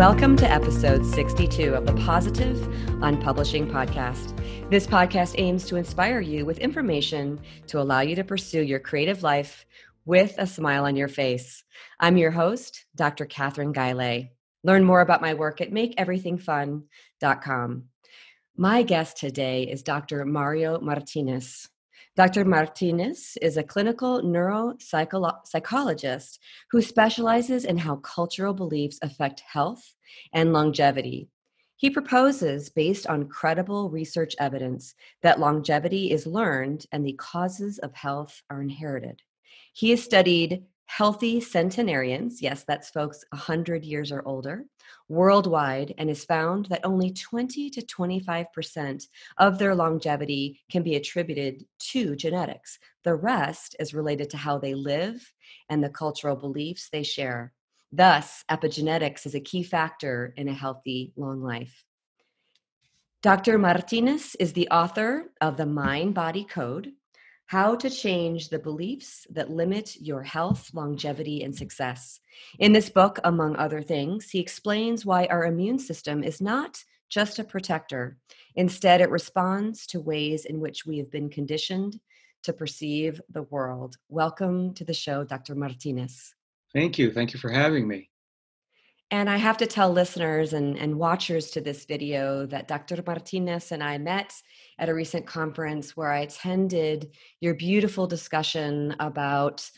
Welcome to episode 62 of the Positive on Publishing podcast. This podcast aims to inspire you with information to allow you to pursue your creative life with a smile on your face. I'm your host, Dr. Kathryn Guylay. Learn more about my work at makeeverythingfun.com. My guest today is Dr. Mario Martinez. Dr. Martinez is a clinical neuropsychologist who specializes in how cultural beliefs affect health and longevity. He proposes, based on credible research evidence, that longevity is learned and the causes of health are inherited. He has studied healthy centenarians, yes, that's folks 100 years or older, worldwide, and has found that only 20 to 25% of their longevity can be attributed to genetics. The rest is related to how they live and the cultural beliefs they share. Thus, epigenetics is a key factor in a healthy, long life. Dr. Martinez is the author of The Mind Body Code, how to change the beliefs that limit your health, longevity, and success. In this book, among other things, he explains why our immune system is not just a protector. Instead, it responds to ways in which we have been conditioned to perceive the world. Welcome to the show, Dr. Martinez. Thank you. Thank you for having me. And I have to tell listeners and, and watchers to this video that Dr. Martinez and I met at a recent conference where I attended your beautiful discussion about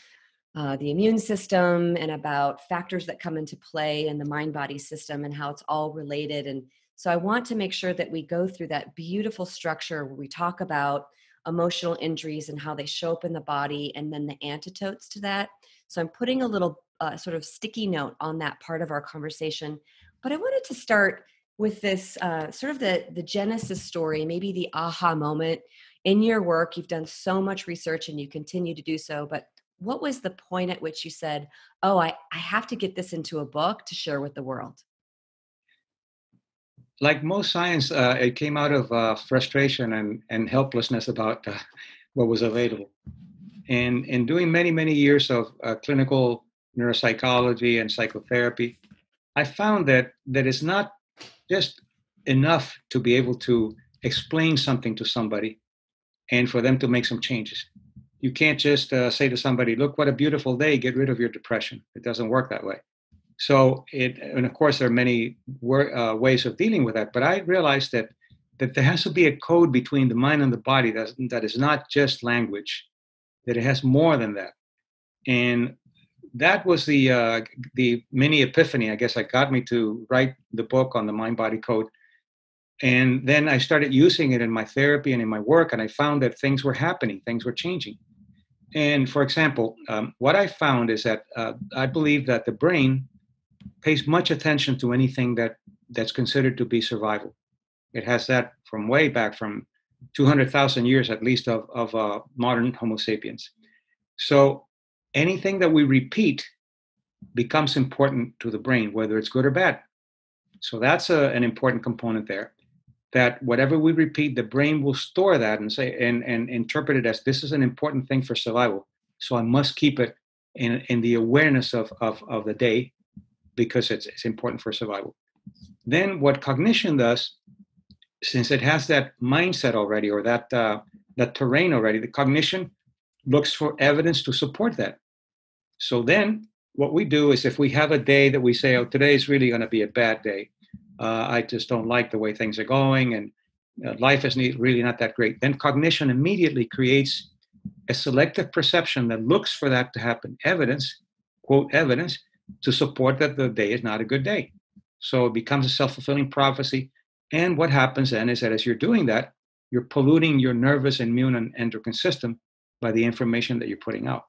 uh, the immune system and about factors that come into play in the mind body system and how it's all related. And so I want to make sure that we go through that beautiful structure where we talk about emotional injuries and how they show up in the body and then the antidotes to that. So I'm putting a little uh, sort of sticky note on that part of our conversation. But I wanted to start with this uh, sort of the the genesis story, maybe the aha moment in your work. You've done so much research and you continue to do so, but what was the point at which you said, "Oh, I, I have to get this into a book to share with the world"? Like most science, uh, it came out of uh, frustration and, and helplessness about uh, what was available. And in doing many, many years of uh, clinical neuropsychology and psychotherapy, I found that that it's not just enough to be able to explain something to somebody and for them to make some changes. You can't just uh, say to somebody, "Look, what a beautiful day! Get rid of your depression." It doesn't work that way. So, it and of course there are many wor- uh, ways of dealing with that. But I realized that that there has to be a code between the mind and the body that that is not just language, that it has more than that. And that was the uh, the mini epiphany, I guess, that got me to write the book on the mind body code. And then I started using it in my therapy and in my work, and I found that things were happening, things were changing. And for example, um, what I found is that uh, I believe that the brain pays much attention to anything that that's considered to be survival. It has that from way back from 200,000 years at least of, of uh, modern Homo sapiens. So anything that we repeat becomes important to the brain, whether it's good or bad. So that's a, an important component there. That whatever we repeat, the brain will store that and say and, and interpret it as this is an important thing for survival. So I must keep it in, in the awareness of, of, of the day because it's, it's important for survival. Then what cognition does, since it has that mindset already or that uh, that terrain already, the cognition looks for evidence to support that. So then what we do is if we have a day that we say, oh, today is really going to be a bad day, uh, I just don't like the way things are going and uh, life is really not that great, then cognition immediately creates a selective perception that looks for that to happen. Evidence, quote, evidence to support that the day is not a good day. So it becomes a self fulfilling prophecy. And what happens then is that as you're doing that, you're polluting your nervous, immune, and endocrine system by the information that you're putting out.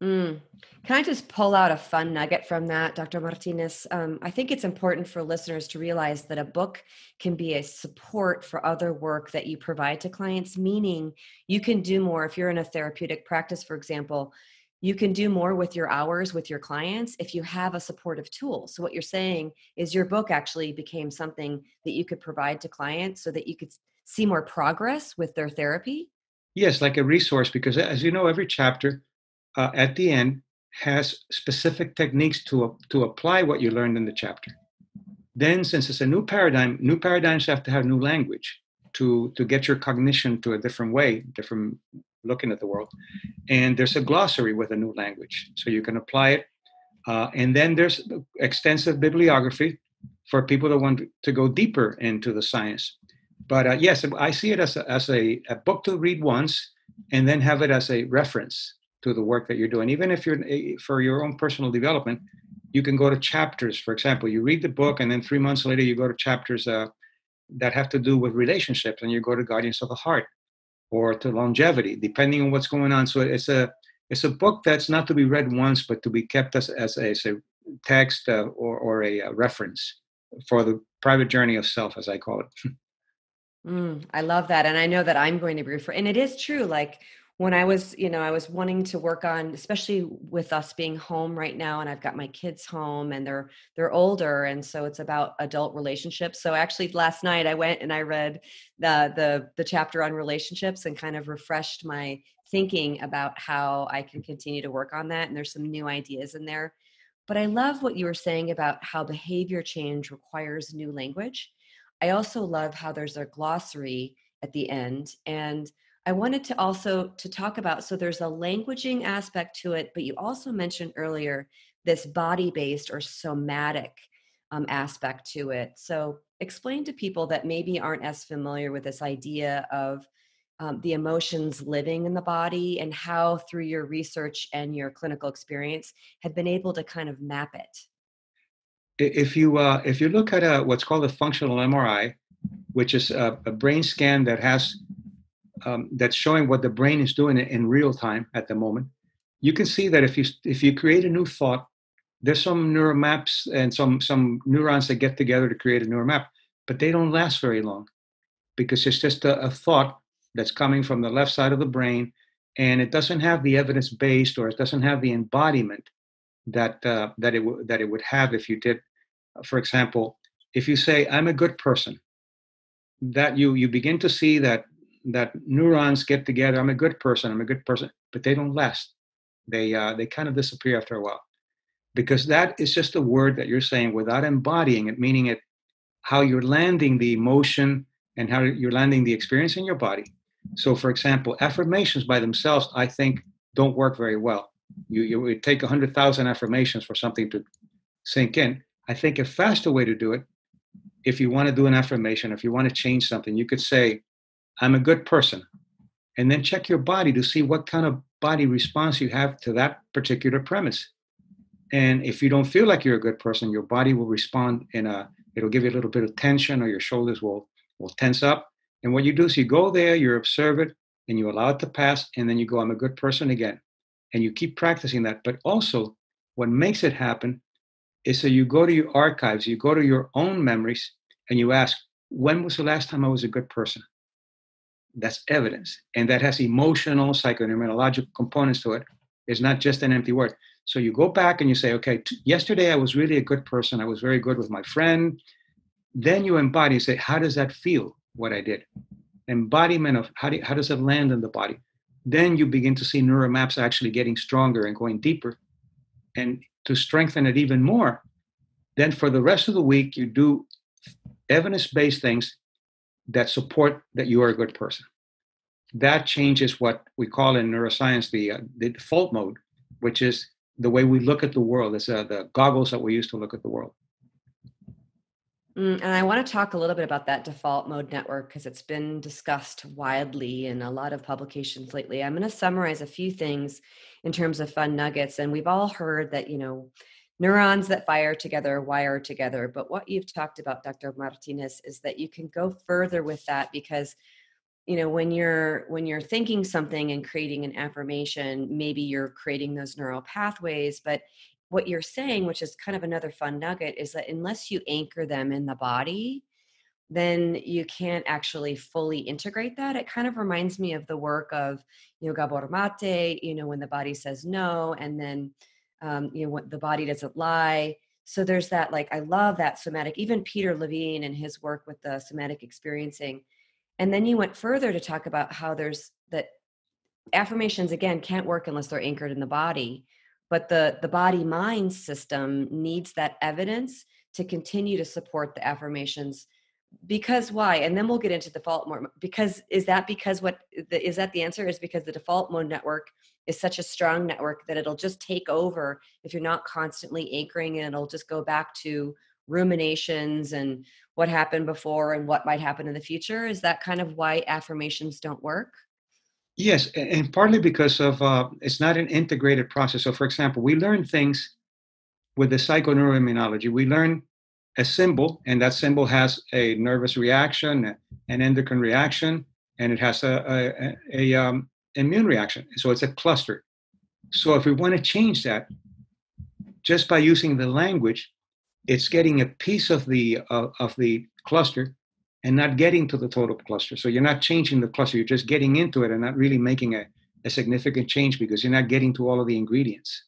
Mm. Can I just pull out a fun nugget from that, Dr. Martinez? Um, I think it's important for listeners to realize that a book can be a support for other work that you provide to clients, meaning you can do more. If you're in a therapeutic practice, for example, you can do more with your hours with your clients if you have a supportive tool. So, what you're saying is your book actually became something that you could provide to clients so that you could see more progress with their therapy? Yes, like a resource, because as you know, every chapter uh, at the end has specific techniques to, to apply what you learned in the chapter. Then, since it's a new paradigm, new paradigms have to have new language to, to get your cognition to a different way, different looking at the world. And there's a glossary with a new language, so you can apply it. Uh, and then there's extensive bibliography for people that want to go deeper into the science. But uh, yes, I see it as a, as a, a book to read once and then have it as a reference to the work that you're doing. Even if you're eh, for your own personal development, you can go to chapters. For example, you read the book, and then three months later, you go to chapters uh, that have to do with relationships, and you go to Guardians of the Heart or to longevity, depending on what's going on. So it's a it's a book that's not to be read once, but to be kept as, as, a, as a text uh, or, or a, a, reference for the private journey of self, as I call it. Mm, I love that. And I know that I'm going to be referring. And it is true. Like when I was, you know, I was wanting to work on, especially with us being home right now, and I've got my kids home and they're they're older, and so it's about adult relationships. So actually, last night I went and I read the the the chapter on relationships and kind of refreshed my thinking about how I can continue to work on that. And there's some new ideas in there. But I love what you were saying about how behavior change requires new language. I also love how there's a glossary at the end and I wanted to also to talk about so there's a languaging aspect to it, but you also mentioned earlier this body-based or somatic um, aspect to it. So explain to people that maybe aren't as familiar with this idea of um, the emotions living in the body and how through your research and your clinical experience have been able to kind of map it if you uh, if you look at a, what's called a functional mri which is a, a brain scan that has um, that's showing what the brain is doing in real time at the moment, you can see that if you if you create a new thought, there's some neural maps and some some neurons that get together to create a neural map, but they don't last very long because it's just a, a thought that's coming from the left side of the brain, and it doesn't have the evidence based or it doesn't have the embodiment that uh, that it w- that it would have if you did, for example, if you say I'm a good person, that you you begin to see that that neurons get together. I'm a good person. I'm a good person, but they don't last. They uh, they kind of disappear after a while, because that is just a word that you're saying without embodying it, meaning it, how you're landing the emotion and how you're landing the experience in your body. So, for example, affirmations by themselves, I think, don't work very well. You you would take hundred thousand affirmations for something to sink in. I think a faster way to do it, if you want to do an affirmation, if you want to change something, you could say, I'm a good person. And then check your body to see what kind of body response you have to that particular premise. And if you don't feel like you're a good person, your body will respond in a, it'll give you a little bit of tension or your shoulders will, will tense up. And what you do is you go there, you observe it, and you allow it to pass, and then you go, I'm a good person again. And you keep practicing that. But also, what makes it happen is so you go to your archives, you go to your own memories, and you ask, when was the last time I was a good person? That's evidence. And that has emotional psychoneurological components to it. It's not just an empty word. So you go back and you say okay t- yesterday i was really a good person. I was very good with my friend. Then you embody say how does that feel what i did? Embodiment of how, do, how does it land in the body? Then you begin to see neural maps actually getting stronger and going deeper. And to strengthen it even more then for the rest of the week you do evidence-based things that support that you are a good person. That changes what we call in neuroscience the, uh, the default mode, which is the way we look at the world. It's uh, the goggles that we use to look at the world. Mm, and I want to talk a little bit about that default mode network because it's been discussed widely in a lot of publications lately. I'm going to summarize a few things in terms of fun nuggets. And we've all heard that, you know, neurons that fire together wire together. But what you've talked about, Dr. Martinez, is that you can go further with that because you know when you're when you're thinking something and creating an affirmation maybe you're creating those neural pathways but what you're saying which is kind of another fun nugget is that unless you anchor them in the body then you can't actually fully integrate that it kind of reminds me of the work of you know gabor mate you know when the body says no and then um, you know what the body doesn't lie. So there's that like i love that somatic even peter levine and his work with the somatic experiencing. And then you went further to talk about how there's that affirmations again can't work unless they're anchored in the body but the the body mind system needs that evidence to continue to support the affirmations because why? And then we'll get into default mode. Because is that because what the, is that the answer? Is because the default mode network is such a strong network that it'll just take over if you're not constantly anchoring and it'll just go back to ruminations and what happened before and what might happen in the future? Is that kind of why affirmations don't work? Yes and partly because of uh, it's not an integrated process. So for example we learn things with the psychoneuroimmunology. We learn a symbol, and that symbol has a nervous reaction, an endocrine reaction, and it has a, a, a um, immune reaction. So it's a cluster. So if we want to change that, just by using the language, it's getting a piece of the uh, of the cluster and not getting to the total cluster. So you're not changing the cluster; you're just getting into it and not really making a, a significant change because you're not getting to all of the ingredients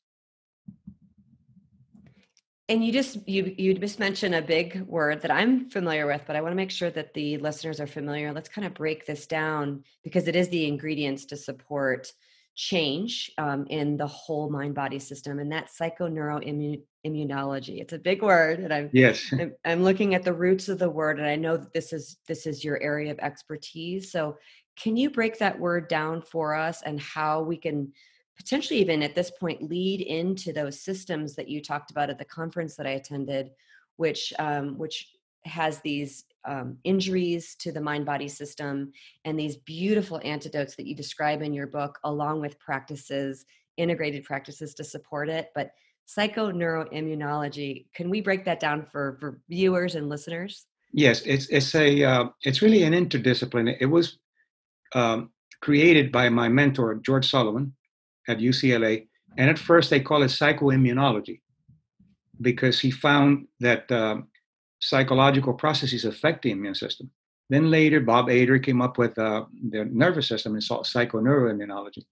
and you just you you just mentioned a big word that i'm familiar with but i want to make sure that the listeners are familiar. Let's kind of break this down because it is the ingredients to support change um, in the whole mind body system and that's psychoneuroimmunology it's a big word and i'm yes. I'm, I'm looking at the roots of the word and i know that this is this is your area of expertise. So can you break that word down for us and how we can potentially even at this point lead into those systems that you talked about at the conference that I attended, which um, which has these um, injuries to the mind body system and these beautiful antidotes that you describe in your book, along with practices, integrated practices to support it. But psychoneuroimmunology, can we break that down for, for viewers and listeners? Yes, it's it's a uh, it's really an interdiscipline. It was um, created by my mentor George Sullivan, at UCLA. And at first, they call it psychoimmunology because he found that uh, psychological processes affect the immune system. Then later, Bob Ader came up with uh, the nervous system and saw psychoneuroimmunology.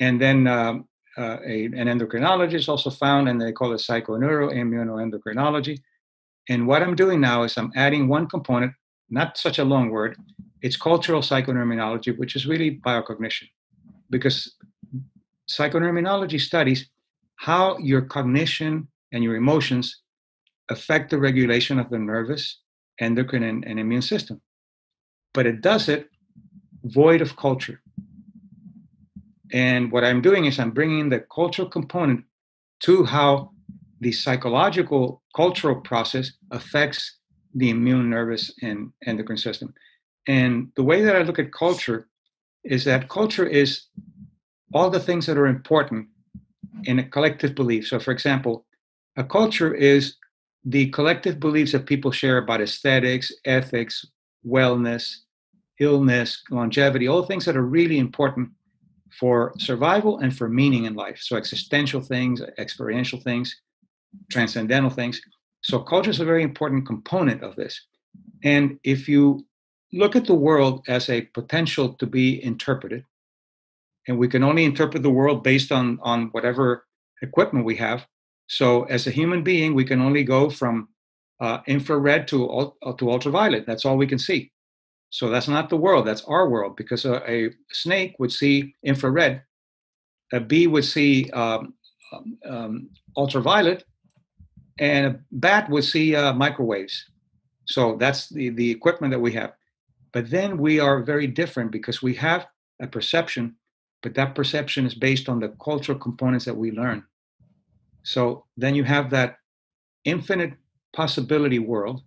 And then um, uh, a, an endocrinologist also found, and they call it psychoneuroimmunoendocrinology. And what I'm doing now is I'm adding one component, not such a long word. It's cultural psychoneuroimmunology, which is really biocognition, because psychoneuroimmunology studies how your cognition and your emotions affect the regulation of the nervous, endocrine, and, and immune system. But it does it void of culture. And what I'm doing is I'm bringing the cultural component to how the psychological cultural process affects the immune, nervous, and endocrine system. And the way that I look at culture is that culture is all the things that are important in a collective belief. So, for example, a culture is the collective beliefs that people share about aesthetics, ethics, wellness, illness, longevity, all things that are really important for survival and for meaning in life. So, existential things, experiential things, transcendental things. So, culture is a very important component of this. And if you look at the world as a potential to be interpreted, and we can only interpret the world based on on whatever equipment we have. So as a human being we can only go from uh, infrared to uh, to ultraviolet. That's all we can see. So that's not the world that's our world because a, a snake would see infrared a bee would see um, um, ultraviolet and a bat would see uh, microwaves. So that's the the equipment that we have. But then we are very different because we have a perception but that perception is based on the cultural components that we learn. So then you have that infinite possibility world.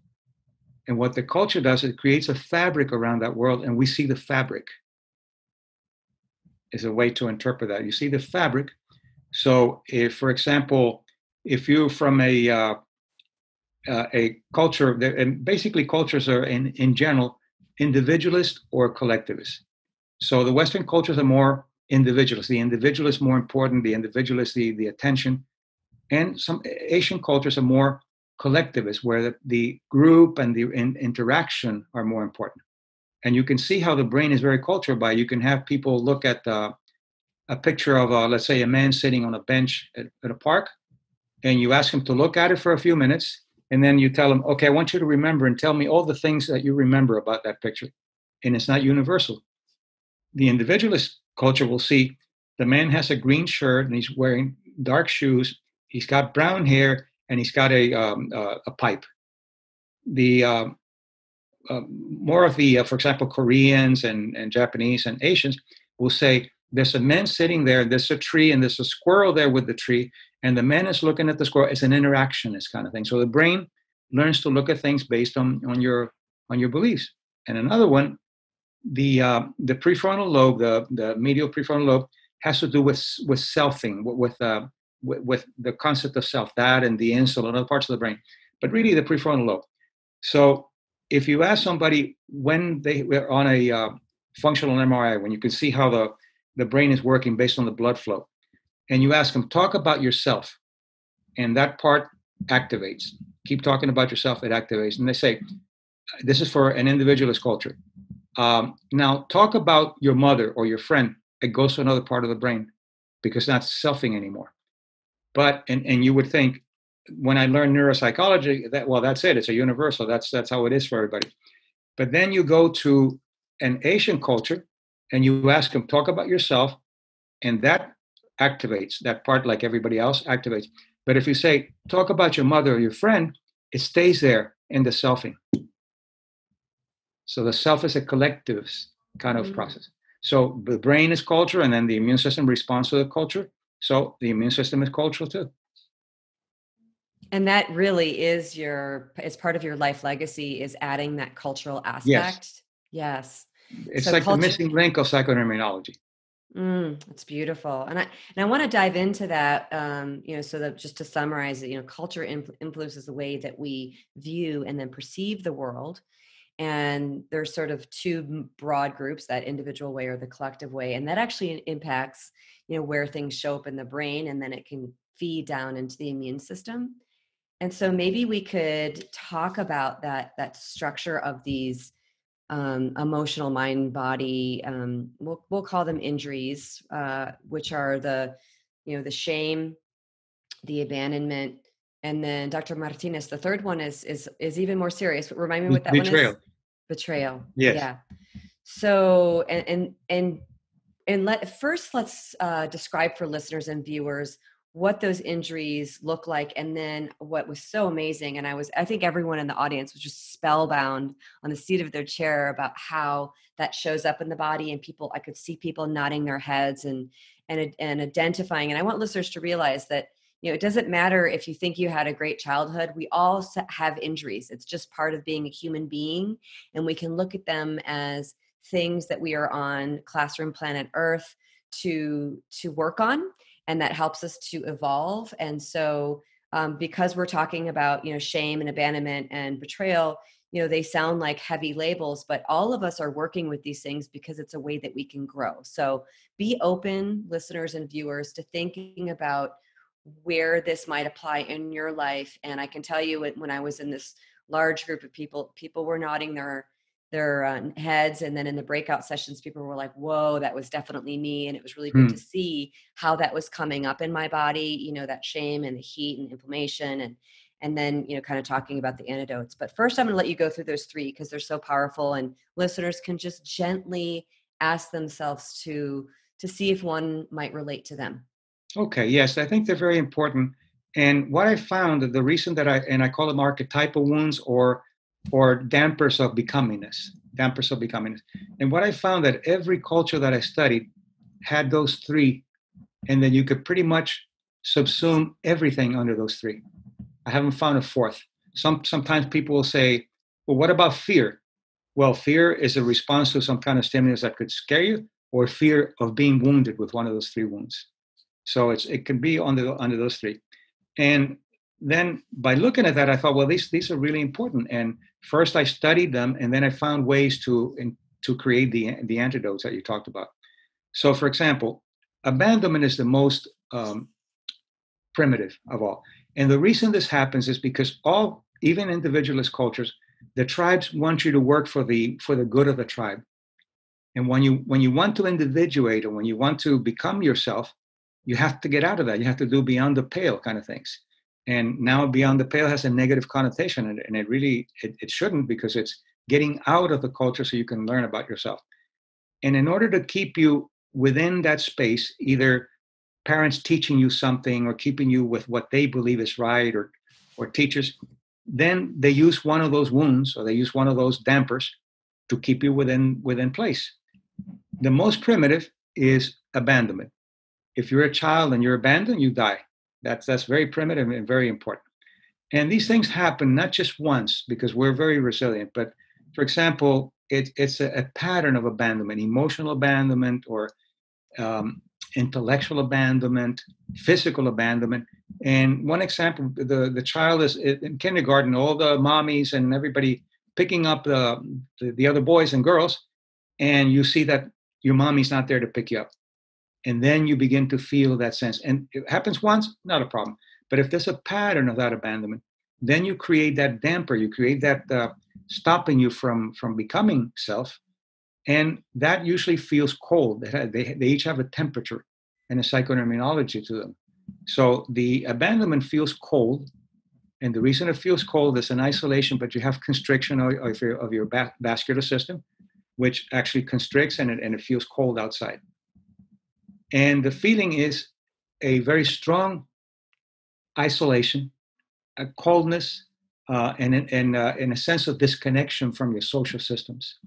And what the culture does, it creates a fabric around that world, and we see the fabric, is a way to interpret that. You see the fabric. So, if, for example, if you're from a uh, uh, a culture, and basically cultures are in, in general individualist or collectivist. So the Western cultures are more individualist. The individual is more important, the individual is the, the attention. And some Asian cultures are more collectivist, where the, the group and the in, interaction are more important. And you can see how the brain is very cultural by you can have people look at uh, a picture of, uh, let's say, a man sitting on a bench at, at a park, and you ask him to look at it for a few minutes, and then you tell him, okay, I want you to remember and tell me all the things that you remember about that picture. And it's not universal. The individualist culture will see the man has a green shirt and he's wearing dark shoes. He's got brown hair, and he's got a um, uh, a pipe. The uh, uh, more of the, uh, for example, Koreans and, and Japanese and Asians will say, "There's a man sitting there. There's a tree, and there's a squirrel there with the tree, and the man is looking at the squirrel. It's an interactionist kind of thing. So the brain learns to look at things based on on your on your beliefs. And another one, the uh, the prefrontal lobe, the the medial prefrontal lobe, has to do with with selfing, with uh, with, with, the concept of self, that and the insula and other parts of the brain, but really the prefrontal lobe. So if you ask somebody when they were on a uh, functional MRI, when you can see how the the brain is working based on the blood flow, and you ask them, talk about yourself, and that part activates. Keep talking about yourself, it activates. And they say, this is for an individualist culture. Um, now, talk about your mother or your friend. It goes to another part of the brain because not selfing anymore. But and and you would think when I learned neuropsychology that well that's it it's a universal that's that's how it is for everybody. But then you go to an Asian culture and you ask them talk about yourself, and that activates that part like everybody else activates. But if you say talk about your mother or your friend, it stays there in the selfing. So the self is a collective kind of mm-hmm. process. So the brain is culture, and then the immune system responds to the culture. So the immune system is cultural too. And that really is your, it's part of your life legacy is adding that cultural aspect. Yes. yes. It's so like culture- the missing link of psychoneuroimmunology. Mm, that's beautiful, and I and I want to dive into that. Um, you know, so that just to summarize it, you know, culture influences the way that we view and then perceive the world, and there's sort of two broad groups: that individual way or the collective way, and that actually impacts you know where things show up in the brain, and then it can feed down into the immune system. And so maybe we could talk about that that structure of these um, emotional mind body um, we'll, we'll call them injuries uh, which are the you know the shame the abandonment and then dr martinez the third one is is is even more serious remind me what that betrayal. one is betrayal yes. yeah so and and and and let first let's uh, describe for listeners and viewers what those injuries look like and then what was so amazing and i was i think everyone in the audience was just spellbound on the seat of their chair about how that shows up in the body and people i could see people nodding their heads and and and identifying and i want listeners to realize that you know it doesn't matter if you think you had a great childhood we all have injuries. It's just part of being a human being and we can look at them as things that we are on classroom planet earth to to work on and that helps us to evolve. And so um, because we're talking about you know shame and abandonment and betrayal you know they sound like heavy labels but all of us are working with these things because it's a way that we can grow. So be open listeners and viewers to thinking about where this might apply in your life and i can tell you when i was in this large group of people people were nodding their their uh, heads and then in the breakout sessions people were like whoa that was definitely me and it was really good mm. to see how that was coming up in my body you know that shame and the heat and inflammation and and then you know kind of talking about the antidotes but first i'm going to let you go through those three because they're so powerful and listeners can just gently ask themselves to to see if one might relate to them okay yes i think they're very important and what i found the reason that i and i call them archetypal wounds or or dampers of becomingness, dampers of becomingness. And what I found that every culture that I studied had those three, and then you could pretty much subsume everything under those three. I haven't found a fourth. Some sometimes people will say, "Well, what about fear?" Well, fear is a response to some kind of stimulus that could scare you, or fear of being wounded with one of those three wounds. So it's it can be under under those three. And then by looking at that, I thought, well, these these are really important. And first, I studied them, and then I found ways to in, to create the the antidotes that you talked about. So, for example, abandonment is the most um, primitive of all, and the reason this happens is because all, even individualist cultures, the tribes want you to work for the for the good of the tribe. And when you when you want to individuate or when you want to become yourself, you have to get out of that. You have to do beyond the pale kind of things. And now beyond the pale has a negative connotation and, and it really it, it shouldn't because it's getting out of the culture so you can learn about yourself. And in order to keep you within that space either parents teaching you something or keeping you with what they believe is right or or teachers then they use one of those wounds or they use one of those dampers to keep you within within place. The most primitive is abandonment if you're a child and you're abandoned you die that's that's very primitive and very important and these things happen not just once because we're very resilient but for example it, it's a, a, pattern of abandonment emotional abandonment or um, intellectual abandonment, physical abandonment. And one example, the, the child is in kindergarten, all the mommies and everybody picking up the, the, the other boys and girls, and you see that your mommy's not there to pick you up. And then you begin to feel that sense. And it happens once, not a problem. But if there's a pattern of that abandonment, then you create that damper, you create that uh, stopping you from, from becoming self and that usually feels cold. They, they each have a temperature and a psychoneuroimmunology to them. So the abandonment feels cold, and the reason it feels cold is an isolation, but you have constriction of, of your, of your vascular system, which actually constricts and it, and it feels cold outside. And the feeling is a very strong isolation, a coldness, uh, and, and, uh, and a sense of disconnection from your social systems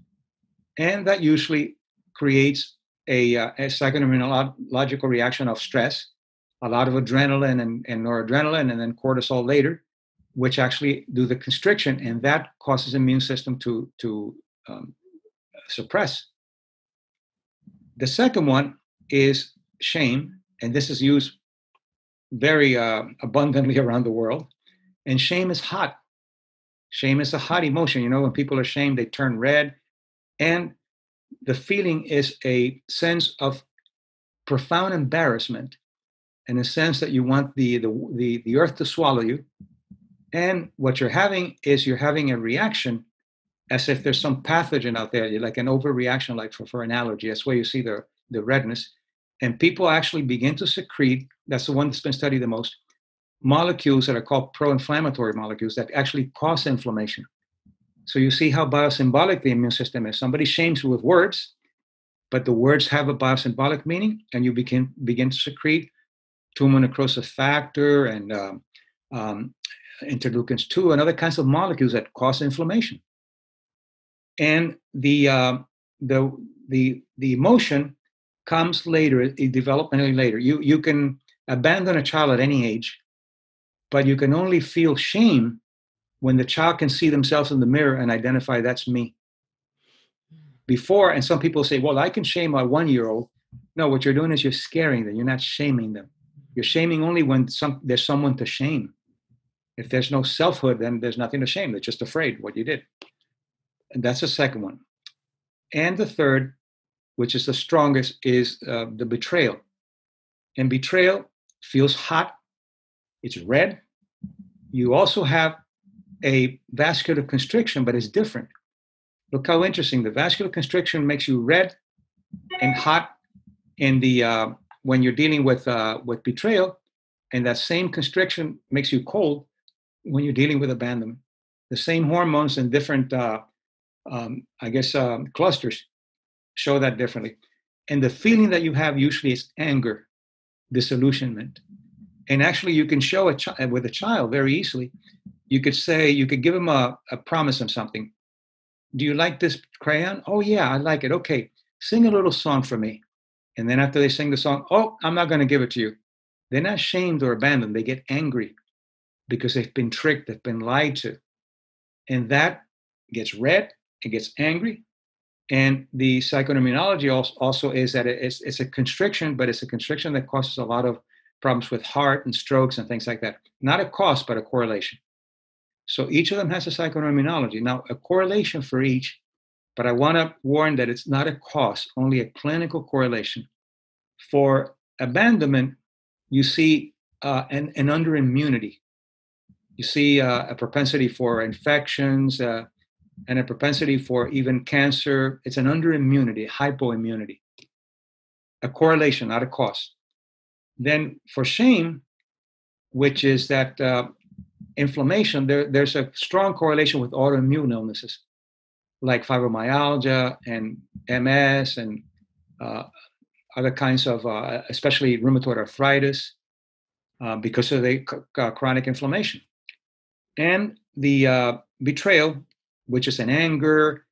and that usually creates a, uh, a psychoneurological reaction of stress, a lot of adrenaline and, and noradrenaline, and then cortisol later, which actually do the constriction, and that causes immune system to to um, suppress. The second one is shame, and this is used very uh, abundantly around the world. And shame is hot. Shame is a hot emotion. You know, when people are shamed, they turn red and the feeling is a sense of profound embarrassment and a sense that you want the, the, the, the earth to swallow you. And what you're having is you're having a reaction as if there's some pathogen out there, like an overreaction, like for, for an allergy. That's where you see the, the redness. And people actually begin to secrete, that's the one that's been studied the most, molecules that are called pro inflammatory molecules that actually cause inflammation. So you see how biosymbolic the immune system is. Somebody shames you with words, but the words have a biosymbolic meaning, and you begin begin to secrete tumor necrosis factor and um, um, interleukins two and other kinds of molecules that cause inflammation. And the uh, the the the emotion comes later, developmentally later. You you can abandon a child at any age, but you can only feel shame when the child can see themselves in the mirror and identify that's me. Before, and some people say, well, I can shame my one year old. No, what you're doing is you're scaring them. You're not shaming them. You're shaming only when some, there's someone to shame. If there's no selfhood, then there's nothing to shame. They're just afraid what you did. And that's the second one. And the third, which is the strongest, is uh, the betrayal. And betrayal feels hot, it's red. You also have a vascular constriction, but it's different. Look how interesting. The vascular constriction makes you red and hot in the uh, when you're dealing with uh, with betrayal, and that same constriction makes you cold when you're dealing with abandonment. The same hormones in different, uh, um, I guess, um, clusters show that differently. And the feeling that you have usually is anger, disillusionment. And actually, you can show a child uh, with a child very easily. You could say you could give them a, a promise of something. Do you like this crayon? Oh yeah i like it. Okay sing a little song for me. And then after they sing the song oh i'm not going to give it to you. They're not shamed or abandoned. They get angry because they've been tricked they've been lied to. And that gets red it gets angry and the psychoneuroimmunology also is that it's, it's a constriction but it's a constriction that causes a lot of problems with heart and strokes and things like that not a cause but a correlation so each of them has a psychoneuroimmunology. Now, a correlation for each, but I want to warn that it's not a cause, only a clinical correlation. For abandonment, you see uh, an, an underimmunity. You see uh, a propensity for infections uh, and a propensity for even cancer. It's an underimmunity, hypoimmunity. A correlation, not a cause. Then for shame, which is that uh, inflammation, there, there's a strong correlation with autoimmune illnesses like fibromyalgia and MS and uh, other kinds of, uh, especially rheumatoid arthritis, uh, because of the c- chronic inflammation. And the uh, betrayal, which is an anger,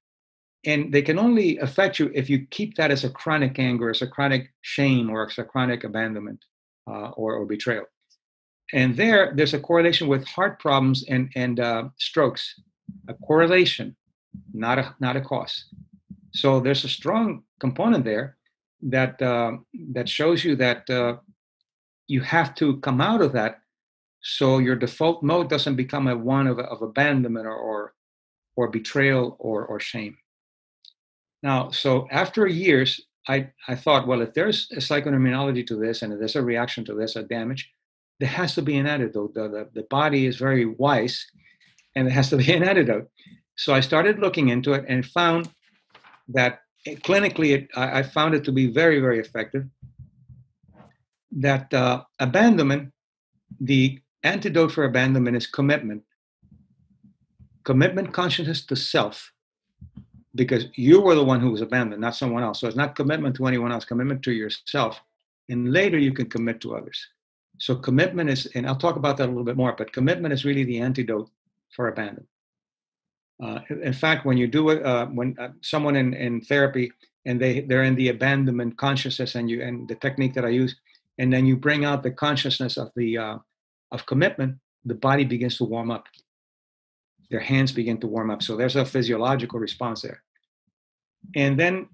and they can only affect you if you keep that as a chronic anger, as a chronic shame, or as a chronic abandonment uh, or, or, betrayal. And there, there's a correlation with heart problems and and uh, strokes. A correlation, not a not a cause. So there's a strong component there that uh, that shows you that uh, you have to come out of that so your default mode doesn't become a one of, of abandonment or, or, or betrayal or, or shame. Now, so after years, I, I thought, well, if there's a psychoneuroimmunology to this and if there's a reaction to this, a damage, there has to be an antidote. The, the, the body is very wise and there has to be an antidote. So I started looking into it and found that clinically, it, I, I, found it to be very, very effective. That uh, abandonment, the antidote for abandonment is commitment. Commitment consciousness to self, because you were the one who was abandoned, not someone else. So it's not commitment to anyone else, commitment to yourself. And later you can commit to others. So commitment is, and I'll talk about that a little bit more, but commitment is really the antidote for abandonment. Uh, in fact, when you do it, uh, when uh, someone in, in therapy and they they're in the abandonment consciousness, and you and the technique that I use, and then you bring out the consciousness of the uh, of commitment, the body begins to warm up. Their hands begin to warm up. So there's a physiological response there. And then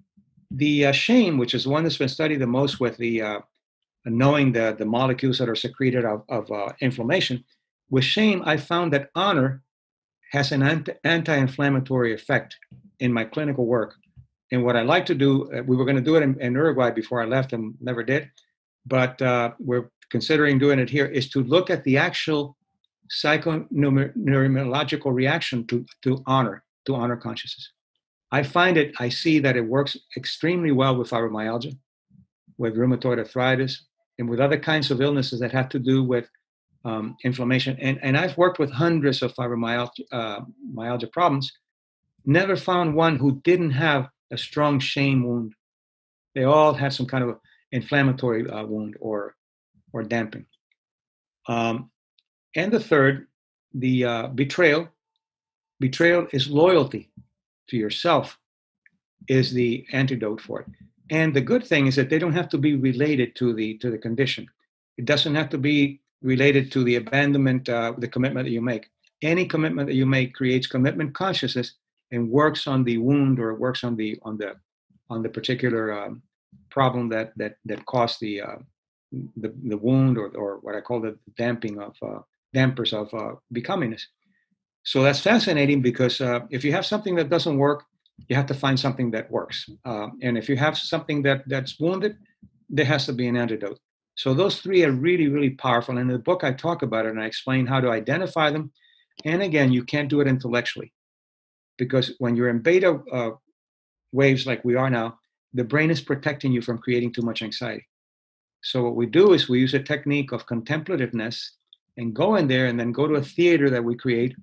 the uh, shame, which is one that's been studied the most with the uh, knowing the the molecules that are secreted of, of inflammation. With shame, I found that honor has an anti inflammatory effect in my clinical work. And what I like to do, uh, we were going to do it in, in, Uruguay before I left and never did, but uh, we're considering doing it here, is to look at the actual psychoneurological reaction to, to honor, to honor consciousness. I find it, I see that it works extremely well with fibromyalgia, with rheumatoid arthritis, and with other kinds of illnesses that have to do with um, inflammation. And, and I've worked with hundreds of fibromyalgia uh, myalgia problems, never found one who didn't have a strong shame wound. They all had some kind of inflammatory uh, wound or, or damping. Um, and the third, the uh, betrayal. Betrayal is loyalty to yourself, is the antidote for it. And the good thing is that they don't have to be related to the to the condition. It doesn't have to be related to the abandonment, uh, the commitment that you make. Any commitment that you make creates commitment consciousness and works on the wound or works on the on the on the particular um, problem that that that caused the uh, the, the wound or, or what I call the damping of uh, dampers of uh, becomingness. So that's fascinating because uh, if you have something that doesn't work, you have to find something that works. Uh, and if you have something that that's wounded, there has to be an antidote. So those three are really, really powerful. And in the book, I talk about it and I explain how to identify them. And again, you can't do it intellectually because when you're in beta uh, waves like we are now, the brain is protecting you from creating too much anxiety. So what we do is we use a technique of contemplativeness and go in there and then go to a theater that we create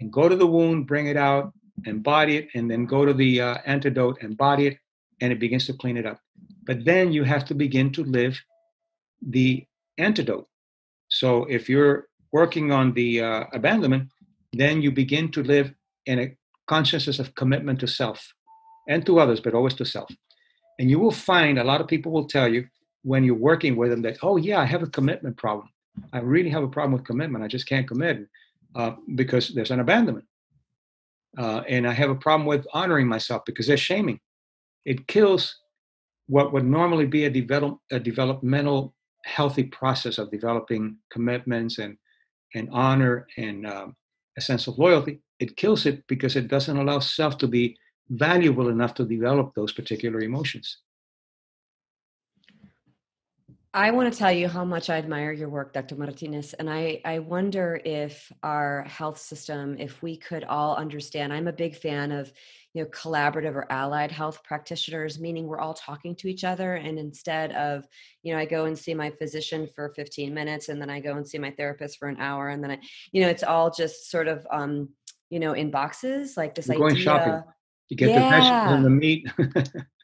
and go to the wound, bring it out, embody it, and then go to the uh, antidote, embody it, and it begins to clean it up. But then you have to begin to live the antidote. So if you're working on the uh, abandonment, then you begin to live in a consciousness of commitment to self and to others, but always to self. And you will find a lot of people will tell you when you're working with them that, oh, yeah, I have a commitment problem. I really have a problem with commitment. I just can't commit uh, because there's an abandonment. Uh, and I have a problem with honoring myself because there's shaming. It kills what would normally be a, develop, a developmental healthy process of developing commitments and and honor and um, a sense of loyalty it kills it because it doesn't allow self to be valuable enough to develop those particular emotions I want to tell you how much I admire your work, Dr. Martinez. And I, I wonder if our health system, if we could all understand, I'm a big fan of, you know, collaborative or allied health practitioners, meaning we're all talking to each other. And instead of, you know, I go and see my physician for 15 minutes and then I go and see my therapist for an hour. And then I, you know, it's all just sort of, um, you know, in boxes, like this idea. Going shopping. You get yeah. the vegetables and the meat.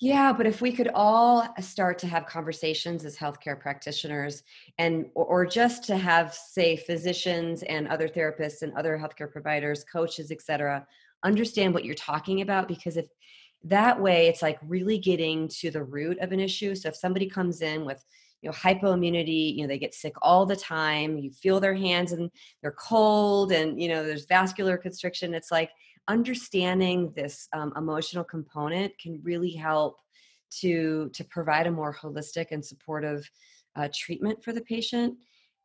Yeah, but if we could all uh, start to have conversations as healthcare practitioners and or, or just to have say physicians and other therapists and other healthcare providers, coaches, etc., understand what you're talking about because if that way it's like really getting to the root of an issue. So if somebody comes in with you know hypoimmunity you know they get sick all the time you feel their hands and they're cold and you know there's vascular constriction it's like understanding this um, emotional component can really help to to provide a more holistic and supportive uh, treatment for the patient.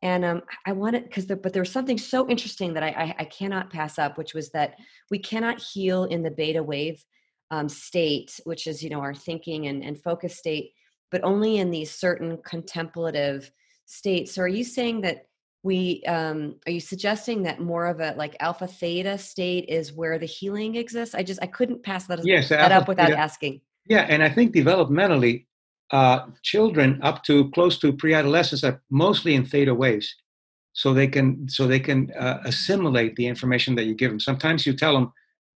And um, i wanted because there, but there was something so interesting that I, I, I cannot pass up which was that we cannot heal in the beta wave um, state which is you know our thinking and, and focus state but only in these certain contemplative states. So are you saying that we um are you suggesting that more of a like alpha theta state is where the healing exists? I just i couldn't pass that, yes, that up without theta, asking. Yeah and i think developmentally uh children up to close to pre-adolescence are mostly in theta waves so they can so they can uh, assimilate the information that you give them. Sometimes you tell them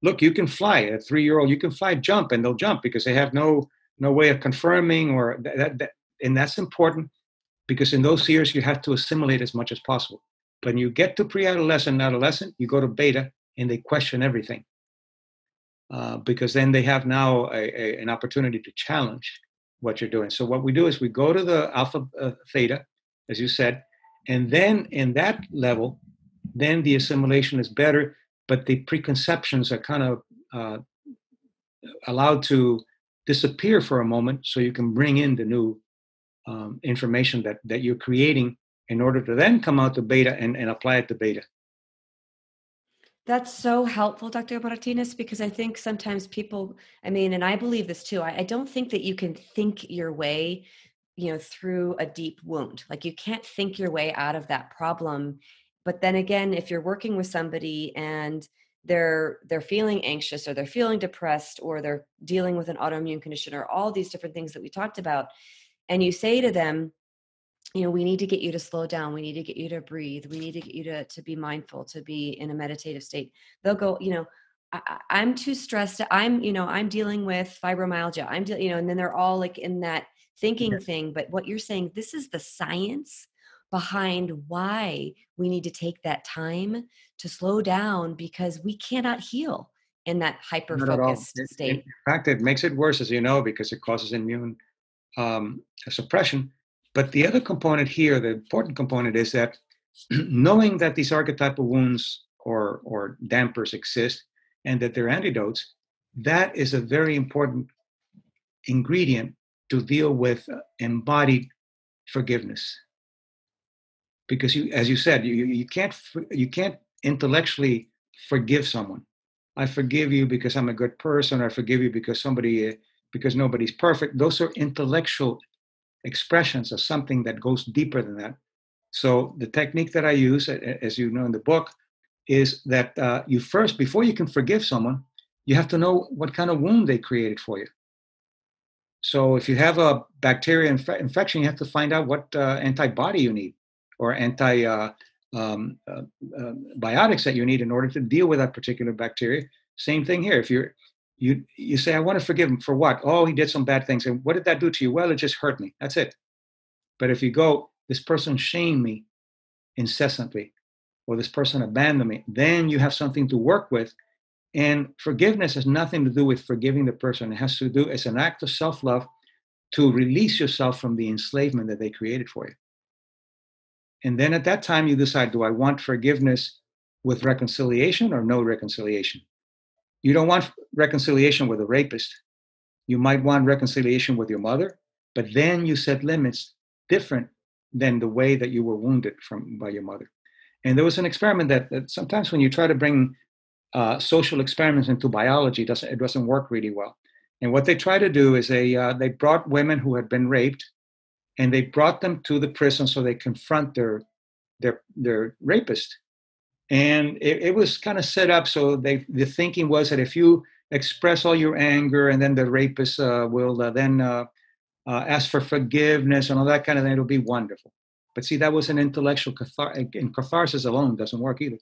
look you can fly. A three year old you can fly jump and they'll jump because they have no no way of confirming or that, that, that and that's important because in those years you have to assimilate as much as possible. When you get to pre-adolescent, adolescent, you go to beta and they question everything uh, because then they have now a, a, an opportunity to challenge what you're doing. So what we do is we go to the alpha uh, theta, as you said, and then in that level, then the assimilation is better, but the preconceptions are kind of uh, allowed to disappear for a moment so you can bring in the new um, information that that you're creating in order to then come out to beta and, and apply it to beta. That's so helpful, Dr. Martinez, because I think sometimes people, I mean, and I believe this too, I, I don't think that you can think your way, you know, through a deep wound. Like you can't think your way out of that problem. But then again, if you're working with somebody and they're they're feeling anxious or they're feeling depressed or they're dealing with an autoimmune condition or all these different things that we talked about and you say to them you know we need to get you to slow down. We need to get you to breathe. We need to get you to, to be mindful to be in a meditative state. They'll go you know I, am too stressed. I'm you know i'm dealing with fibromyalgia. I'm dealing you know and then they're all like in that thinking thing but what you're saying this is the science behind why we need to take that time to slow down because we cannot heal in that hyper focused state. In fact, it makes it worse, as you know, because it causes immune um, suppression. But the other component here, the important component, is that knowing that these archetypal wounds or, or dampers exist and that they're antidotes, that is a very important ingredient to deal with embodied forgiveness. Because you, as you said, you, you can't you can't intellectually forgive someone. I forgive you because I'm a good person. I forgive you because somebody because nobody's perfect. Those are intellectual expressions of something that goes deeper than that. So the technique that I use, as you know in the book, is that uh, you first, before you can forgive someone, you have to know what kind of wound they created for you. So if you have a bacteria inf- infection, you have to find out what uh, antibody you need or anti uh, um, uh, uh, biotics that you need in order to deal with that particular bacteria. Same thing here. If you're you you say, I want to forgive him for what? Oh, he did some bad things. And what did that do to you? Well, it just hurt me. That's it. But if you go, this person shamed me incessantly, or this person abandoned me, then you have something to work with. And forgiveness has nothing to do with forgiving the person. It has to do as an act of self-love to release yourself from the enslavement that they created for you. And then at that time, you decide, do I want forgiveness with reconciliation or no reconciliation? You don't want reconciliation with a rapist. You might want reconciliation with your mother, but then you set limits different than the way that you were wounded from by your mother. And there was an experiment that, that sometimes when you try to bring uh, social experiments into biology, it doesn't, it doesn't work really well. And what they try to do is they uh, they brought women who had been raped, and they brought them to the prison so they confront their their their rapist and it, it was kind of set up so they the thinking was that if you express all your anger and then the rapist uh, will uh, then uh, uh, ask for forgiveness and all that kind of thing it'll be wonderful but see that was an intellectual cathar- and catharsis alone doesn't work either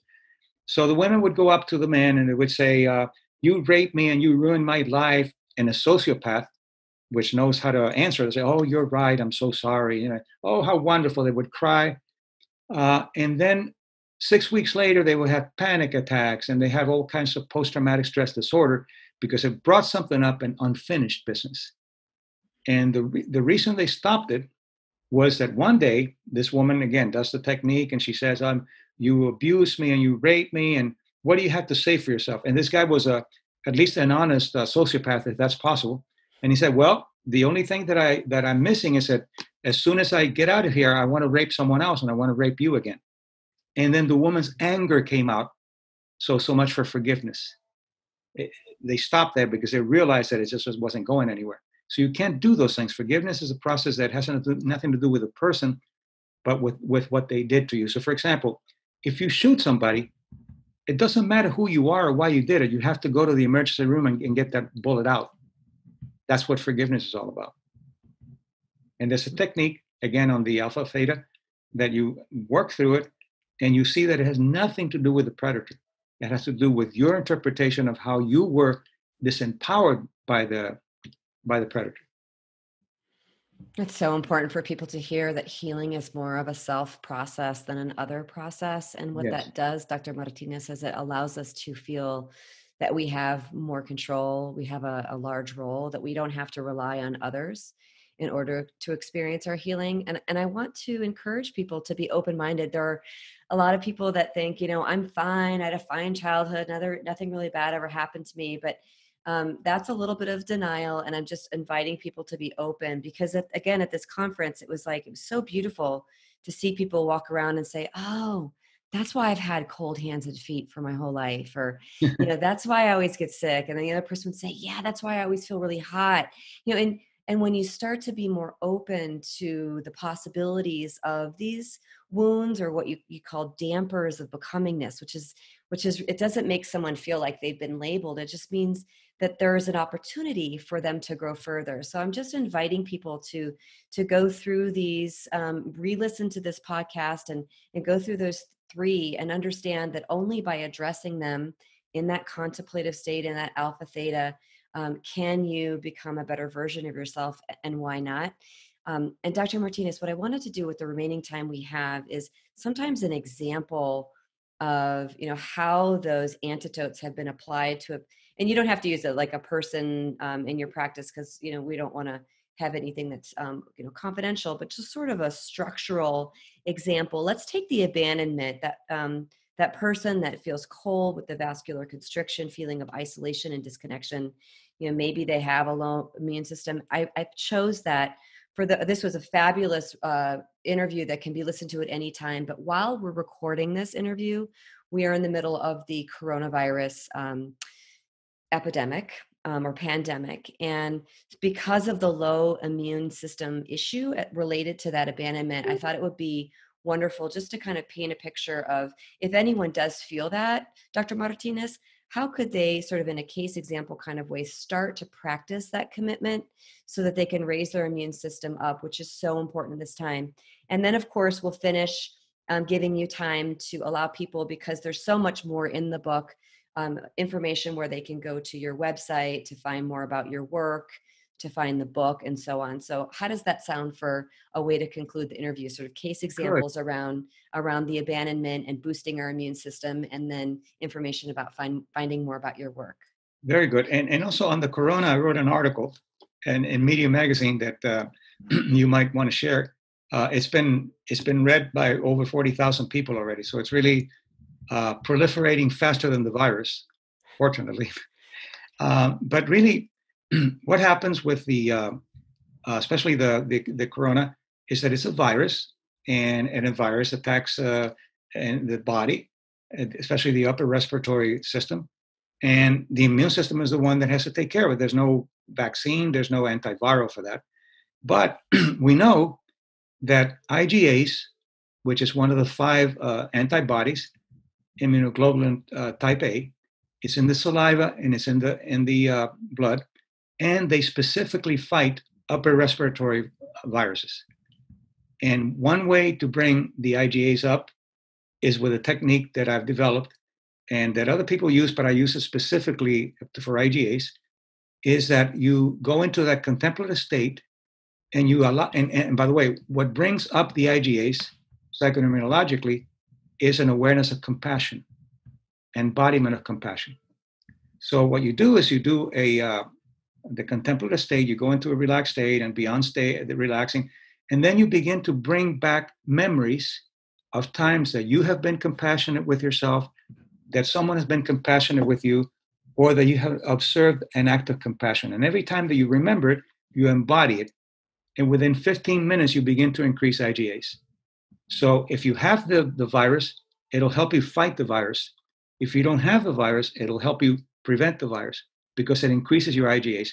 so the women would go up to the man and they would say uh, you raped me and you ruined my life and a sociopath which knows how to answer. They say, "Oh, you're right. I'm so sorry." You know, "Oh, how wonderful!" They would cry, uh, and then six weeks later, they would have panic attacks, and they have all kinds of post-traumatic stress disorder because it brought something up an unfinished business. And the re- the reason they stopped it was that one day this woman again does the technique, and she says, "I'm you abuse me and you rape me, and what do you have to say for yourself?" And this guy was a at least an honest uh, sociopath, if that's possible and he said, "Well, the only thing that I that I'm missing is that as soon as I get out of here, I want to rape someone else, and I want to rape you again." And then the woman's anger came out. So so much for forgiveness. It, they stopped there because they realized that it just wasn't going anywhere. So you can't do those things. Forgiveness is a process that has nothing to do with a person, but with with what they did to you. So, for example, if you shoot somebody, it doesn't matter who you are or why you did it. You have to go to the emergency room and, and get that bullet out. That's what forgiveness is all about. And there's a technique, again, on the alpha theta, that you work through it and you see that it has nothing to do with the predator. It has to do with your interpretation of how you were disempowered by the by the predator. It's so important for people to hear that healing is more of a self process than an other process. And what yes. that does, Dr. Martinez says it allows us to feel that we have more control, we have a, a large role, that we don't have to rely on others in order to experience our healing. And, and I want to encourage people to be open minded. There are a lot of people that think, you know, I'm fine, I had a fine childhood, another, nothing really bad ever happened to me. But um, that's a little bit of denial. And I'm just inviting people to be open because, at, again, at this conference, it was like, it was so beautiful to see people walk around and say, oh, that's why I've had cold hands and feet for my whole life. Or, you know, that's why I always get sick. And then the other person would say, yeah, that's why I always feel really hot. You know, and and when you start to be more open to the possibilities of these wounds or what you, you call dampers of becomingness, which is which is it doesn't make someone feel like they've been labeled. It just means that there's an opportunity for them to grow further. So I'm just inviting people to to go through these, um, re-listen to this podcast and and go through those three and understand that only by addressing them in that contemplative state in that alpha theta um, can you become a better version of yourself and why not? Um, and dr martinez what i wanted to do with the remaining time we have is sometimes an example of you know how those antidotes have been applied to a and you don't have to use it like a person um, in your practice because you know we don't want to have anything that's um, you know confidential but just sort of a structural example. Let's take the abandonment that um, that person that feels cold with the vascular constriction feeling of isolation and disconnection you know maybe they have a low immune system i, I chose that for the this was a fabulous uh, interview that can be listened to at any time but while we're recording this interview we are in the middle of the coronavirus um, epidemic um, or pandemic. And because of the low immune system issue uh, related to that abandonment, I thought it would be wonderful just to kind of paint a picture of if anyone does feel that, Dr. Martinez, how could they sort of in a case example kind of way start to practice that commitment so that they can raise their immune system up which is so important this time and then of course we'll finish um, giving you time to allow people because there's so much more in the book um, information where they can go to your website to find more about your work, to find the book, and so on. So, how does that sound for a way to conclude the interview? Sort of case examples Good. around around the abandonment and boosting our immune system, and then information about find, finding more about your work. Very good. And and also on the corona, I wrote an article, and in Media Magazine that uh, you might want to share. Uh, it's been it's been read by over forty thousand people already, so it's really uh, proliferating faster than the virus, fortunately. Um, but really, what happens with the, uh, uh, especially the, the, the corona, is that it's a virus, and, and a virus attacks uh, the body, especially the upper respiratory system. And the immune system is the one that has to take care of it. There's no vaccine, there's no antiviral for that. But we know that IgAs, which is one of the five uh, antibodies immunoglobulin uh, type A. It's in the saliva and it's in the in the uh, blood, and they specifically fight upper respiratory viruses. And one way to bring the IgAs up is with a technique that I've developed and that other people use, but I use it specifically for IgAs, is that you go into that contemplative state and you allow, and, and by the way, what brings up the IgAs psychoneurologically is an awareness of compassion, embodiment of compassion. So what you do is you do a uh, the contemplative state, you go into a relaxed state and beyond state, relaxing, and then you begin to bring back memories of times that you have been compassionate with yourself, that someone has been compassionate with you, or that you have observed an act of compassion. And every time that you remember it, you embody it. And within 15 minutes, you begin to increase IgAs. So if you have the, the virus, it'll help you fight the virus. If you don't have the virus, it'll help you prevent the virus because it increases your IgAs.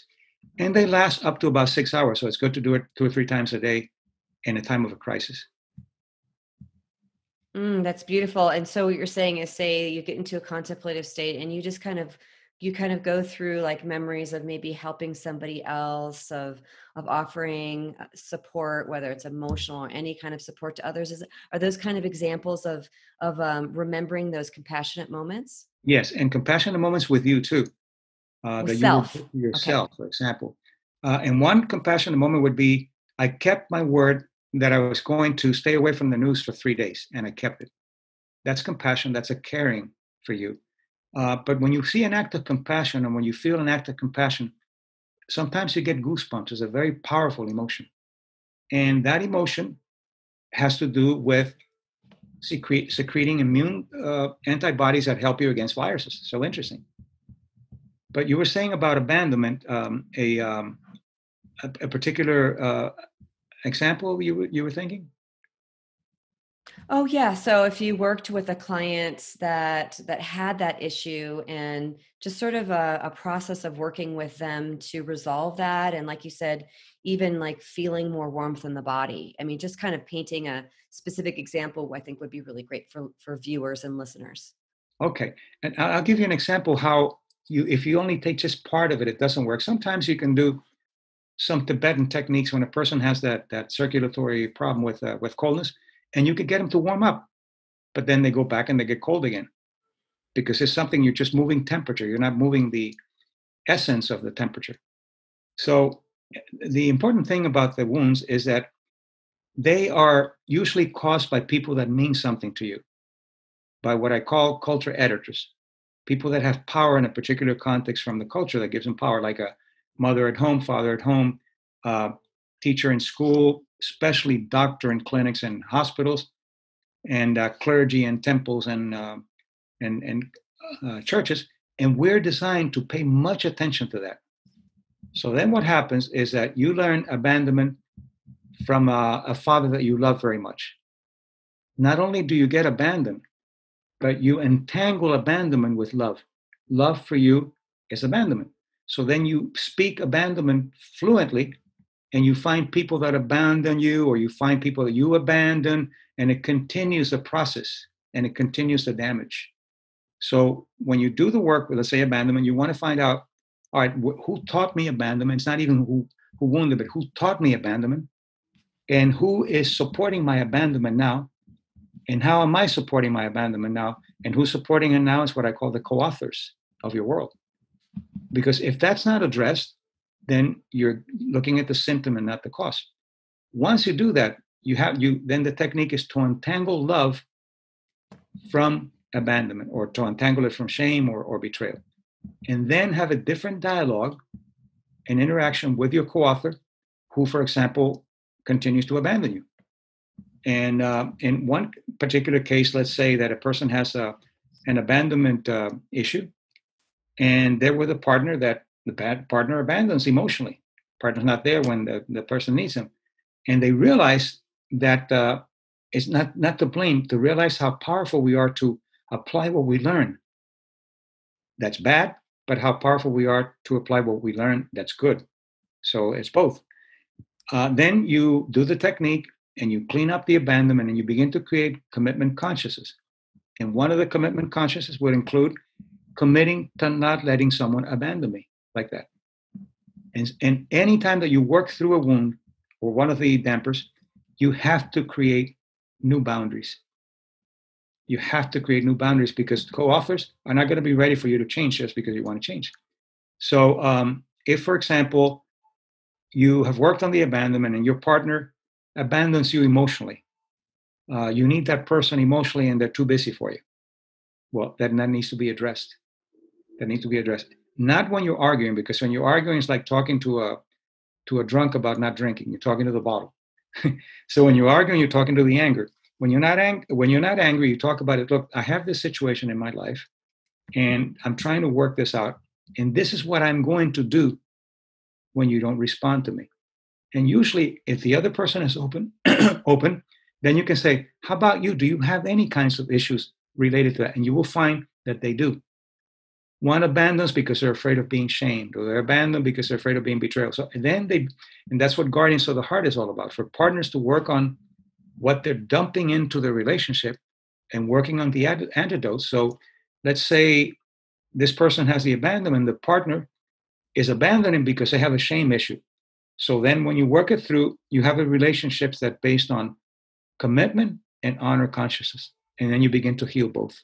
And they last up to about six hours. So it's good to do it two or three times a day in a time of a crisis. Mm, that's beautiful. And so what you're saying is say you get into a contemplative state and you just kind of you kind of go through like memories of maybe helping somebody else of of offering uh, support whether it's emotional or any kind of support to others is are those kind of examples of of um, remembering those compassionate moments yes and compassionate moments with you too uh, that self. you yourself okay. for example uh, and one compassionate moment would be i kept my word that i was going to stay away from the news for three days and i kept it that's compassion that's a caring for you uh, but when you see an act of compassion and when you feel an act of compassion, sometimes you get goosebumps. It's a very powerful emotion. And that emotion has to do with secre- secreting immune uh, antibodies that help you against viruses. So interesting. But you were saying about abandonment, um, a, um, a, a, particular uh, example you, were, you were thinking? Oh yeah. So if you worked with a client that that had that issue and just sort of a, a, process of working with them to resolve that, and like you said, even like feeling more warmth in the body. I mean, just kind of painting a specific example, I think would be really great for for viewers and listeners. Okay, and I'll give you an example how you if you only take just part of it, it doesn't work. Sometimes you can do some Tibetan techniques when a person has that that circulatory problem with uh, with coldness and you could get them to warm up but then they go back and they get cold again because it's something you're just moving temperature you're not moving the essence of the temperature so the important thing about the wounds is that they are usually caused by people that mean something to you by what i call culture editors people that have power in a particular context from the culture that gives them power like a mother at home father at home uh, teacher in school especially doctor in clinics and hospitals, and uh, clergy and temples and uh, and and uh, churches, and we're designed to pay much attention to that. So then, what happens is that you learn abandonment from a, a father that you love very much. Not only do you get abandoned, but you entangle abandonment with love. Love for you is abandonment. So then you speak abandonment fluently and you find people that abandon you or you find people that you abandon and it continues the process and it continues the damage so when you do the work with let's say abandonment you want to find out all right wh- who taught me abandonment it's not even who who wounded but who taught me abandonment and who is supporting my abandonment now and how am i supporting my abandonment now and who's supporting it now is what i call the co-authors of your world because if that's not addressed then you're looking at the symptom and not the cause. Once you do that, you have you then the technique is to untangle love from abandonment or to untangle it from shame or, or betrayal. And then have a different dialogue and interaction with your co-author, who, for example, continues to abandon you. And uh, in one particular case, let's say that a person has a, an abandonment uh, issue, and they're with a partner that the bad partner abandons emotionally. Partner's not there when the, the person needs him. And they realize that uh, it's not, not to blame, to realize how powerful we are to apply what we learn. That's bad, but how powerful we are to apply what we learn, that's good. So it's both. Uh, then you do the technique and you clean up the abandonment and you begin to create commitment consciousness. And one of the commitment consciousness would include committing to not letting someone abandon me like that. And, and anytime that you work through a wound or one of the dampers, you have to create new boundaries. You have to create new boundaries because co-authors are not going to be ready for you to change just because you want to change. So um, if, for example, you have worked on the abandonment and your partner abandons you emotionally, uh, you need that person emotionally and they're too busy for you. Well, then that needs to be addressed. That needs to be addressed. Not when you're arguing, because when you're arguing, it's like talking to a to a drunk about not drinking. You're talking to the bottle. so when you're arguing, you're talking to the anger. When you're not ang- when you're not angry, you talk about it. Look, I have this situation in my life, and I'm trying to work this out. And this is what I'm going to do when you don't respond to me. And usually, if the other person is open, open, then you can say, "How about you? Do you have any kinds of issues related to that?" And you will find that they do. One abandons because they're afraid of being shamed, or they're abandoned because they're afraid of being betrayed. So and then they, and that's what Guardians of the Heart is all about for partners to work on what they're dumping into the relationship and working on the antidote. So let's say this person has the abandonment, the partner is abandoning because they have a shame issue. So then when you work it through, you have a relationships that based on commitment and honor consciousness. And then you begin to heal both.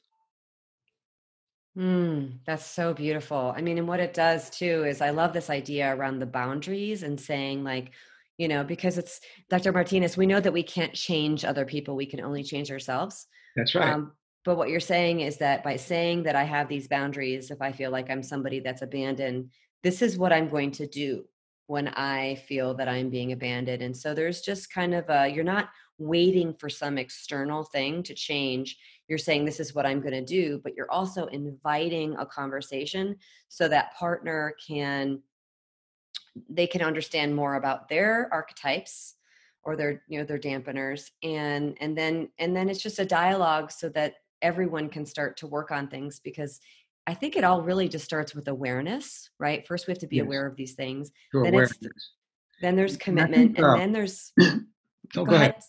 Mm, that's so beautiful. I mean, and what it does too is I love this idea around the boundaries and saying, like, you know, because it's Dr. Martinez, we know that we can't change other people, we can only change ourselves. That's right. Um, but what you're saying is that by saying that I have these boundaries, if I feel like I'm somebody that's abandoned, this is what I'm going to do when I feel that I'm being abandoned. And so there's just kind of a, you're not waiting for some external thing to change you're saying this is what i'm going to do but you're also inviting a conversation so that partner can they can understand more about their archetypes or their you know their dampeners and and then and then it's just a dialogue so that everyone can start to work on things because i think it all really just starts with awareness right first we have to be yes. aware of these things then it's then there's commitment and, uh, then there's oh, go, go ahead. ahead.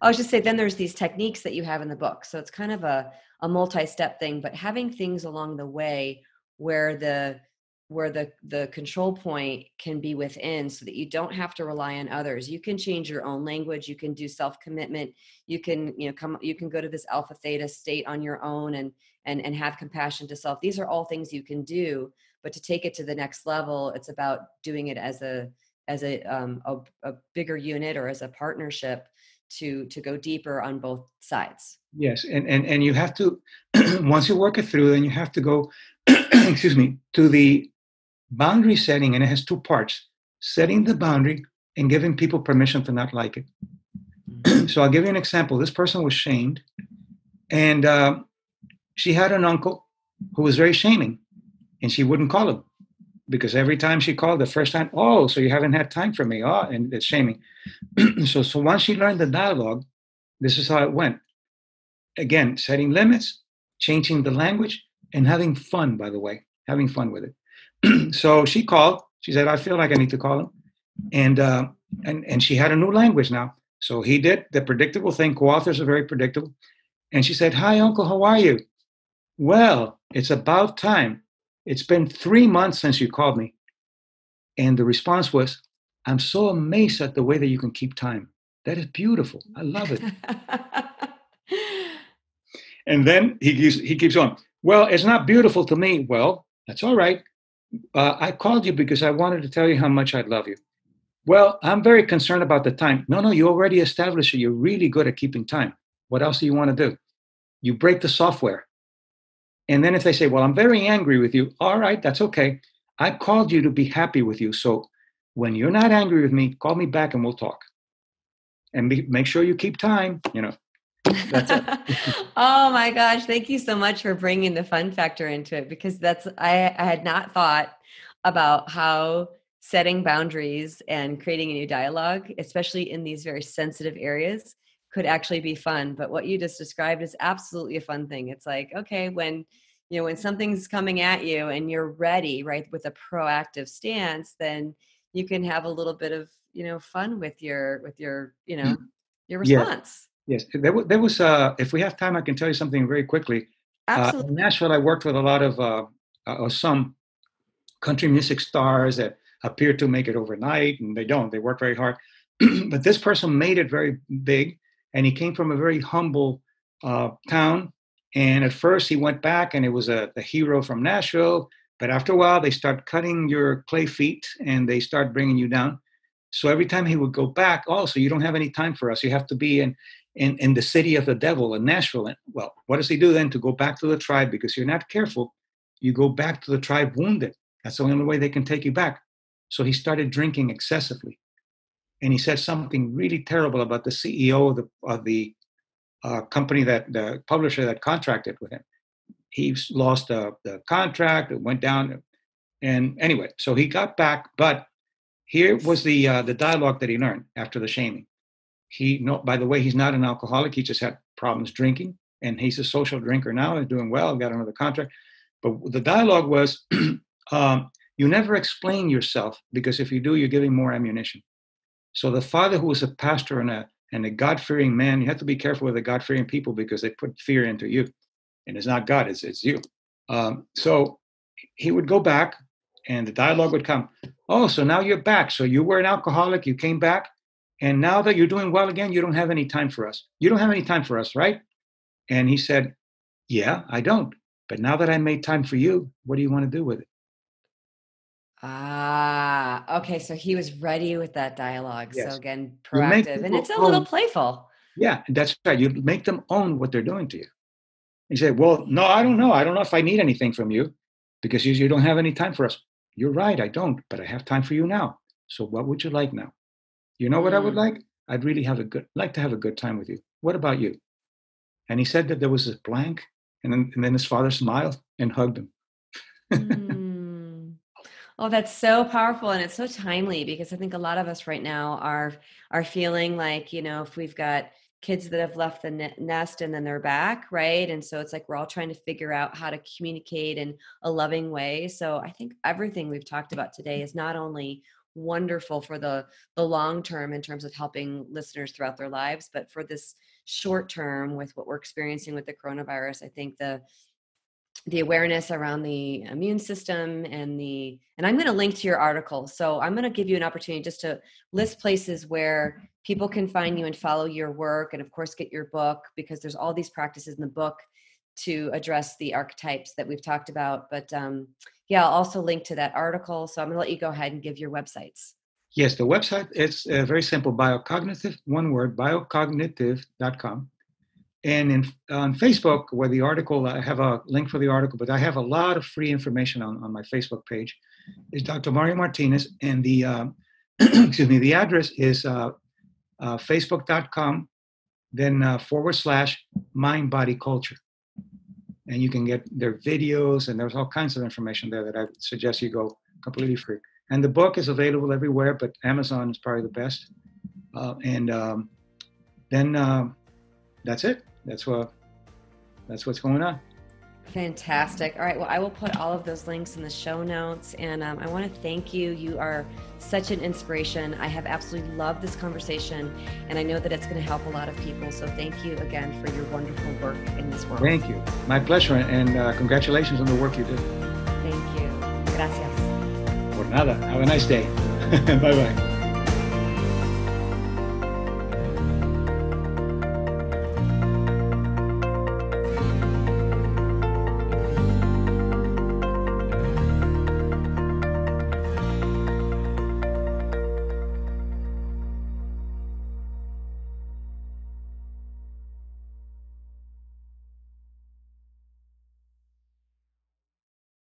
I was just say then there's these techniques that you have in the book. So it's kind of a, a multi-step thing, but having things along the way where the where the the control point can be within so that you don't have to rely on others. You can change your own language you can do self commitment you can you know come you can go to this alpha theta state on your own and and and have compassion to self. These are all things you can do but to take it to the next level it's about doing it as a as a um a, a bigger unit or as a partnership to to go deeper on both sides. Yes and and, and you have to once you work it through then you have to go excuse me to the boundary setting and it has two parts setting the boundary and giving people permission to not like it mm-hmm. so i'll give you an example this person was shamed and uh, she had an uncle who was very shaming and she wouldn't call him because every time she called the first time, oh, so you haven't had time for me, oh, and it's shaming. so, so once she learned the dialogue, this is how it went. Again, setting limits, changing the language, and having fun. By the way, having fun with it. so she called. She said, "I feel like I need to call him," and uh, and and she had a new language now. So he did the predictable thing. Co-authors are very predictable. And she said, "Hi, Uncle. How are you?" Well, it's about time. It's been three months since you called me. And the response was, I'm so amazed at the way that you can keep time. That is beautiful. I love it. and then he keeps, he keeps on. Well, it's not beautiful to me. Well, that's all right. Uh, I called you because I wanted to tell you how much I love you. Well, I'm very concerned about the time. No, no, you already established it. You're really good at keeping time. What else do you want to do? You break the software. And then if they say, Well, I'm very angry with you, all right, that's okay. I called you to be happy with you. So when you're not angry with me, call me back and we'll talk. And be, make sure you keep time, you know. oh my gosh, thank you so much for bringing the fun factor into it because that's I, I had not thought about how setting boundaries and creating a new dialogue, especially in these very sensitive areas, could actually be fun. But what you just described is absolutely a fun thing. It's like okay when you know when something's coming at you and you're ready right with a proactive stance then you can have a little bit of you know fun with your with your you know your response yes, yes. there, there was uh if we have time i can tell you something very quickly Absolutely. Uh, in nashville i worked with a lot of uh, uh some country music stars that appear to make it overnight and they don't they work very hard but this person made it very big and he came from a very humble uh, town. And at first, he went back, and it was a the hero from Nashville. But after a while, they start cutting your clay feet and they start bringing you down. So every time he would go back, oh, so you don't have any time for us. You have to be in, in, in the city of the devil in Nashville. And, well, what does he do then to go back to the tribe? Because you're not careful, you go back to the tribe wounded. That's the only way they can take you back. So he started drinking excessively. And he said something really terrible about the CEO of the, of the uh, company that the publisher that contracted with him. He lost the, the contract, it went down. And anyway, so he got back, but here was the uh, the dialogue that he learned after the shaming. He no, by the way, he's not an alcoholic. He just had problems drinking, and he's a social drinker now. He's doing well. Got another contract, but the dialogue was, um, you never explain yourself because if you do, you're giving more ammunition. So the father, who was a pastor and a and a God fearing man, you have to be careful with the God fearing people because they put fear into you, and it's not God, it's it's you. Um, so he would go back and the dialogue would come oh so now you're back so you were an alcoholic you came back and now that you're doing well again you don't have any time for us. You don't have any time for us right? And he said yeah i don't. But now that i made time for you what do you want to do with it? Ah okay so he was ready with that dialogue. Yes. so again proactive and it's a little playful. Yeah that's right. You make them own what they're doing to you. He say, well no i don't know. I don't know if i need anything from you because you, you don't have any time for us. You're right, I don't, but I have time for you now. So what would you like now? You know what. I would mm. like? I'd really have a good like to have a good time with you. What about you? And he said that there was a blank, and then, and then his father smiled and hugged him. mm. Oh, that's so powerful and it's so timely because I think a lot of us right now are are feeling like, you know, if we've got kids that have left the nest and then they're back right and so it's like we're all trying to figure out how to communicate in a loving way so i think everything we've talked about today is not only wonderful for the the long term in terms of helping listeners throughout their lives but for this short term with what we're experiencing with the coronavirus i think the the awareness around the immune system and the and i'm going to link to your article so i'm going to give you an opportunity just to list places where people can find you and follow your work and of course get your book because there's all these practices in the book to address the archetypes that we've talked about but um, yeah i'll also link to that article so i'm going to let you go ahead and give your websites yes the website it's uh, very simple biocognitive one word biocognitive.com and in, on facebook where the article i have a link for the article but i have a lot of free information on, on my facebook page is dr mario martinez and the um, excuse me the address is uh, uh, facebook.com, then uh, forward slash mind body culture. And you can get their videos, and there's all kinds of information there that I suggest you go completely free. And the book is available everywhere, but Amazon is probably the best. Uh, and um, then uh, that's it. That's what that's what's going on. Fantastic. All right. Well, I will put all of those links in the show notes. And um, I want to thank you. You are such an inspiration. I have absolutely loved this conversation. And I know that it's going to help a lot of people. So thank you again for your wonderful work in this world. Thank you. My pleasure. And uh, congratulations on the work you did. Thank you. Gracias. Por nada. Have a nice day. bye bye.